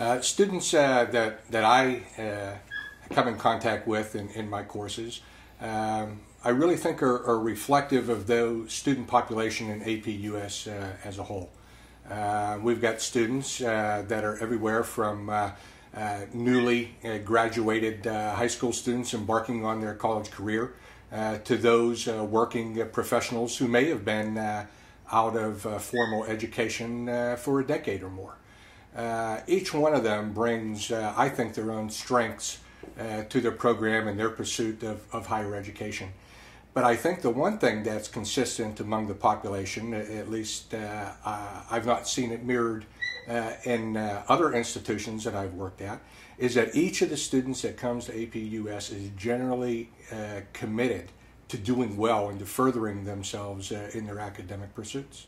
Uh, students uh, that, that I uh, come in contact with in, in my courses, um, I really think are, are, reflective of the student population in APUS uh, as a whole. Uh, we've got students uh, that are everywhere from newly graduated high school students embarking on their college career to those working professionals who may have been out of formal education for a decade or more. Uh, each one of them brings, uh, I think, their own strengths uh, to their program and their pursuit of, of higher education. But I think the one thing that's consistent among the population, at least uh, I've not seen it mirrored uh, in other institutions that I've worked at, is that each of the students that comes to APUS is generally committed to doing well and to furthering themselves in their academic pursuits.